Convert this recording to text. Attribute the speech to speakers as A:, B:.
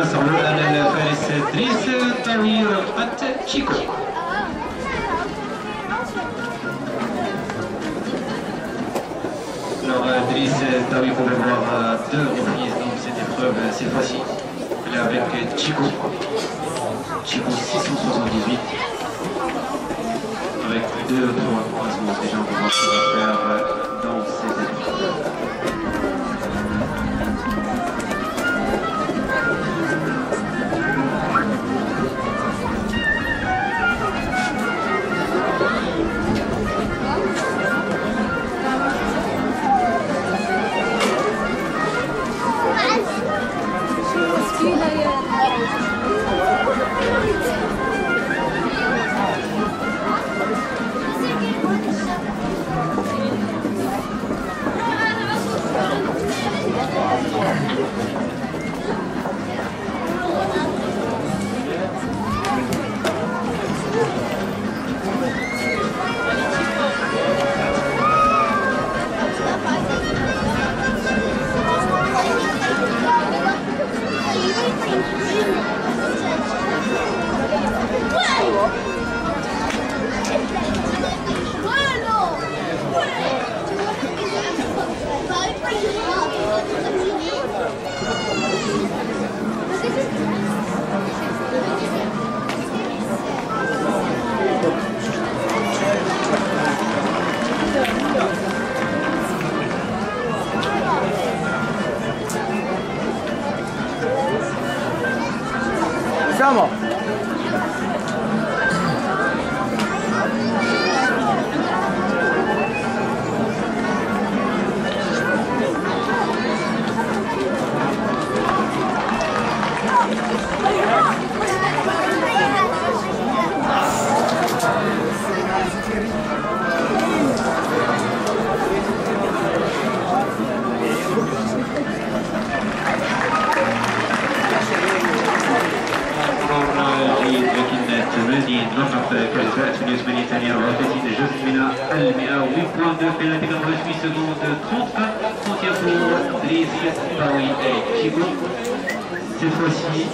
A: ressemble à la réalisatrice Tari Rohat Chico. Alors, euh, Driss Tari, vous pouvez voir euh, deux reprises dans cette épreuve euh, cette fois-ci. Elle est avec Chico. Chico 678. Avec deux ou trois croisements déjà, on va voir faire dans cette épreuve.
B: どうも。
A: المدين نقط كالفات بالنسبة لثاني رغبتي نجاح من المئة وبوان دو بينالتي 28 secondes 30 30 pour Drizzy Paris et Chico. Cette fois-ci,